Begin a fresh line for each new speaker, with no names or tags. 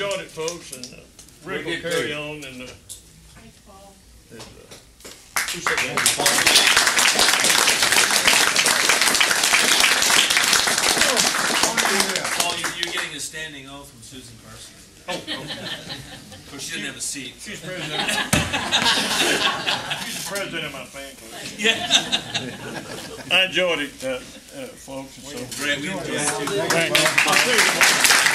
Enjoyed it, folks, and uh, Rick will carry
too.
on and, uh,
Thanks, Paul.
and, uh, who that?
Paul, you- you're getting a standing oath from Susan Carson. Oh, course, she didn't have a seat.
She's president. She's the president of my fan club.
Yeah.
I enjoyed it, uh, uh, folks, and so.
Great, we enjoyed it.
Thank you.